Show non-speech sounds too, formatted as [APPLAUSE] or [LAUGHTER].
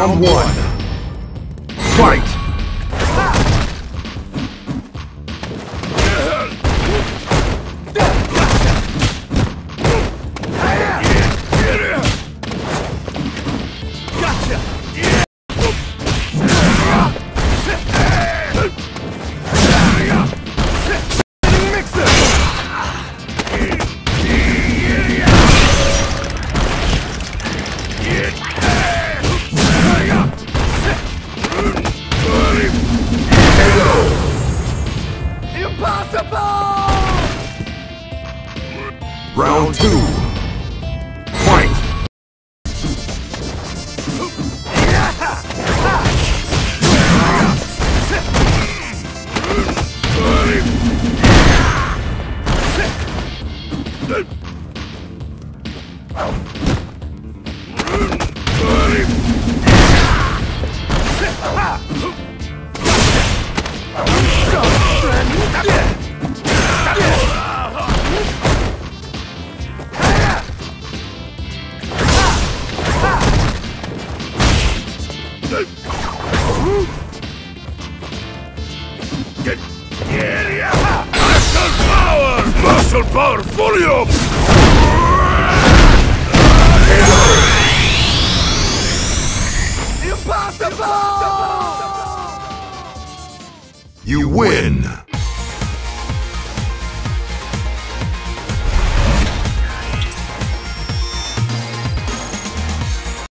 Round one. Fight! Round two. Fight! Muscle [LAUGHS] power! Muscle power, fully up! You win!